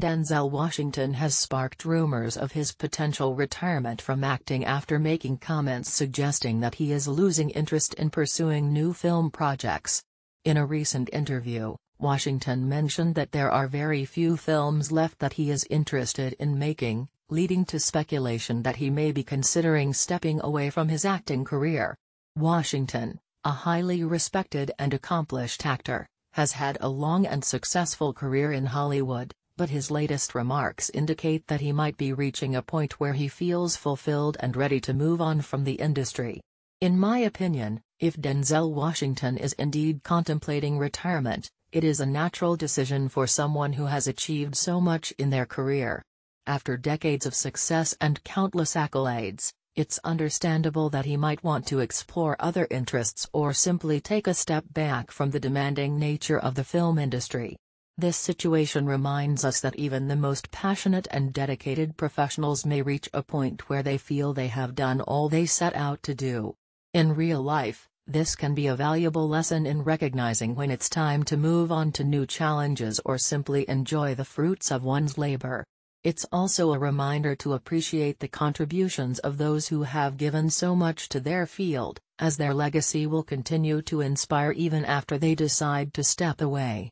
Denzel Washington has sparked rumors of his potential retirement from acting after making comments suggesting that he is losing interest in pursuing new film projects. In a recent interview, Washington mentioned that there are very few films left that he is interested in making, leading to speculation that he may be considering stepping away from his acting career. Washington, a highly respected and accomplished actor, has had a long and successful career in Hollywood, but his latest remarks indicate that he might be reaching a point where he feels fulfilled and ready to move on from the industry. In my opinion, if Denzel Washington is indeed contemplating retirement, it is a natural decision for someone who has achieved so much in their career. After decades of success and countless accolades, it's understandable that he might want to explore other interests or simply take a step back from the demanding nature of the film industry. This situation reminds us that even the most passionate and dedicated professionals may reach a point where they feel they have done all they set out to do. In real life, this can be a valuable lesson in recognizing when it's time to move on to new challenges or simply enjoy the fruits of one's labor. It's also a reminder to appreciate the contributions of those who have given so much to their field, as their legacy will continue to inspire even after they decide to step away.